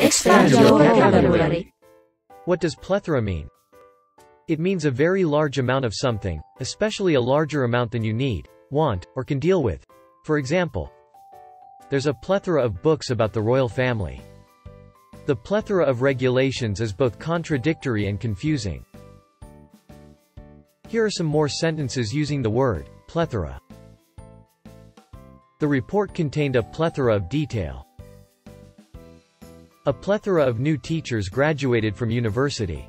Expand your vocabulary. What does plethora mean? It means a very large amount of something, especially a larger amount than you need, want, or can deal with. For example, there's a plethora of books about the royal family. The plethora of regulations is both contradictory and confusing. Here are some more sentences using the word plethora. The report contained a plethora of detail. A plethora of new teachers graduated from university.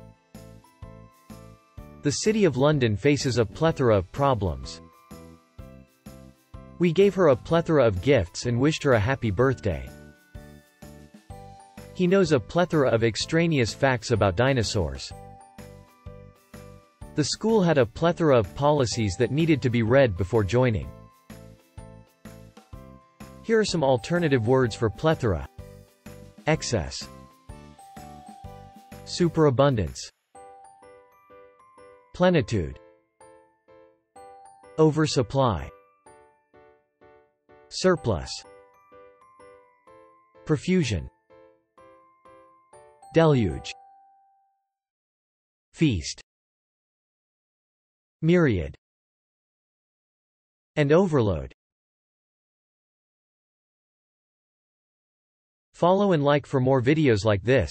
The City of London faces a plethora of problems. We gave her a plethora of gifts and wished her a happy birthday. He knows a plethora of extraneous facts about dinosaurs. The school had a plethora of policies that needed to be read before joining. Here are some alternative words for plethora. Excess. Superabundance. Plenitude. Oversupply. Surplus. Profusion. Deluge. Feast. Myriad. And overload. Follow and like for more videos like this.